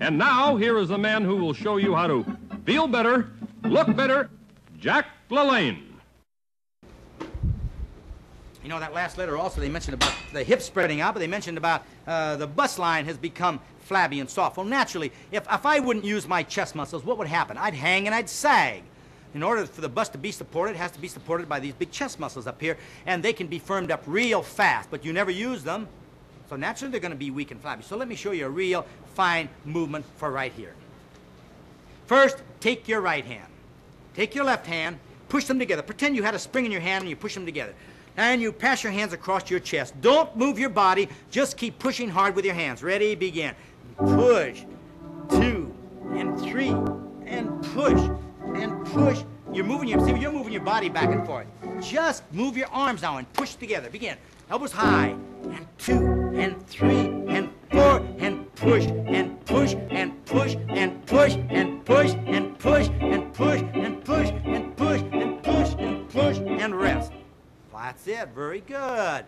And now, here is the man who will show you how to feel better, look better, Jack LaLanne. You know, that last letter also they mentioned about the hip spreading out, but they mentioned about uh, the bust line has become flabby and soft. Well, naturally, if, if I wouldn't use my chest muscles, what would happen? I'd hang and I'd sag. In order for the bust to be supported, it has to be supported by these big chest muscles up here, and they can be firmed up real fast, but you never use them. So naturally, they're going to be weak and flabby. So let me show you a real fine movement for right here. First, take your right hand. Take your left hand, push them together. Pretend you had a spring in your hand and you push them together. And you pass your hands across your chest. Don't move your body. Just keep pushing hard with your hands. Ready? Begin. Push. Two and three and push and push. You're moving your see, you're moving your body back and forth. Just move your arms now and push together. Begin. Elbows high. And two and three and four and push and push and push and push and push and push and push and push and push and push and push and rest. That's it. Very good.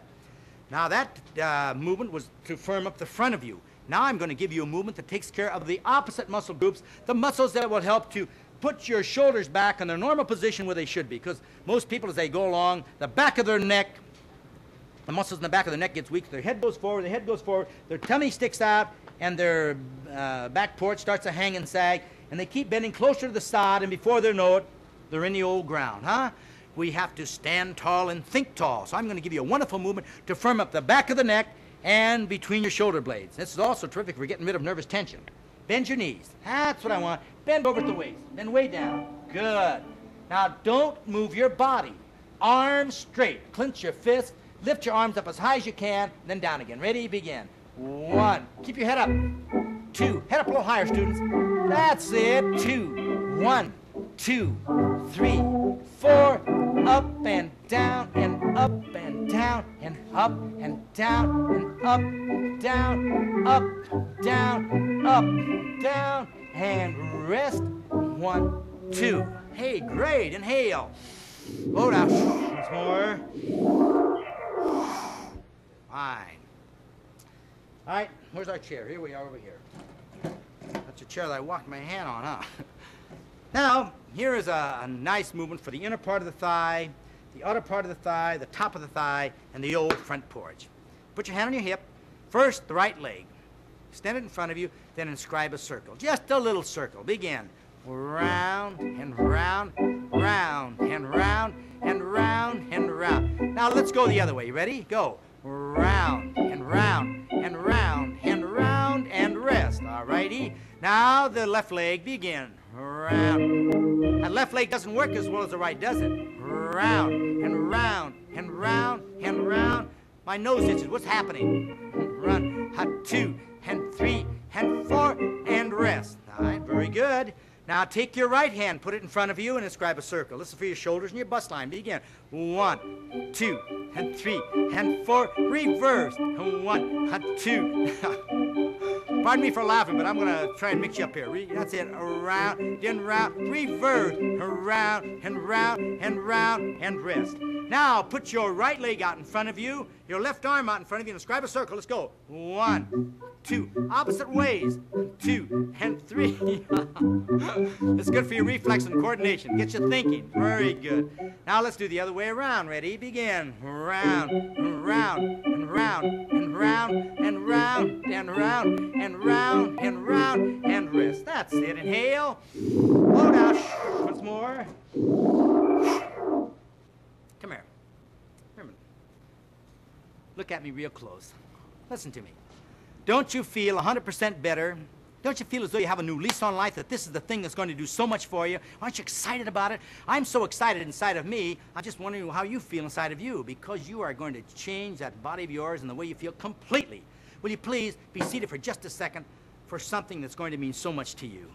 Now that uh, movement was to firm up the front of you. Now I'm going to give you a movement that takes care of the opposite muscle groups, the muscles that will help to put your shoulders back in their normal position where they should be. Because most people, as they go along, the back of their neck, the muscles in the back of the neck gets weak. Their head goes forward, their head goes forward, their tummy sticks out, and their uh, back porch starts to hang and sag, and they keep bending closer to the side, and before they know it, they're in the old ground, huh? We have to stand tall and think tall. So I'm going to give you a wonderful movement to firm up the back of the neck and between your shoulder blades. This is also terrific for getting rid of nervous tension. Bend your knees. That's what I want. Bend over at the waist. Then way down. Good. Now don't move your body. Arms straight. Clench your fists. Lift your arms up as high as you can, then down again. Ready? Begin. One. Keep your head up. Two. Head up a little higher, students. That's it. Two. One, two, three, four. Up and down and up and down and up and down and up, down, up, down, up, down, and rest. One, two. Hey, great. Inhale. Hold out. Once more. Fine. All right, where's our chair? Here we are over here. That's a chair that I walked my hand on, huh? now, here is a, a nice movement for the inner part of the thigh, the outer part of the thigh, the top of the thigh, and the old front porch. Put your hand on your hip. First, the right leg. Extend it in front of you, then inscribe a circle. Just a little circle. Begin. Round and round, round and round and round and round. Now let's go the other way. You ready? Go. Round and round and round and round and rest. All righty. Now the left leg. Begin. Round. That left leg doesn't work as well as the right, does it? Round and round and round and round. My nose itches. What's happening? Run. Hut two and three and four and rest. All right. Very good. Now take your right hand, put it in front of you, and inscribe a circle. This is for your shoulders and your bust line. Begin. One, two, and three, and four. Reverse. One, two. Pardon me for laughing, but I'm going to try and mix you up here. Re that's it. Around, then round, reverse. Around, and round, and round, and rest. Now put your right leg out in front of you, your left arm out in front of you, and inscribe a circle. Let's go. One, two, opposite ways. Two, and three. it's good for your reflex and coordination. Gets you thinking. Very good. Now let's do the other way around. Ready? Begin. Round, and round, and round, and round, and round, and round, and round, and round, and rest. That's it. Inhale. Hold out. Once more. Come here. Look at me real close. Listen to me. Don't you feel 100% better? Don't you feel as though you have a new lease on life, that this is the thing that's going to do so much for you? Aren't you excited about it? I'm so excited inside of me, I'm just wondering how you feel inside of you, because you are going to change that body of yours and the way you feel completely. Will you please be seated for just a second for something that's going to mean so much to you?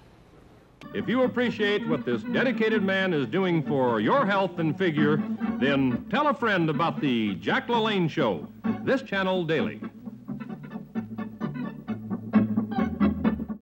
If you appreciate what this dedicated man is doing for your health and figure, then tell a friend about the Jack LaLanne Show, this channel daily.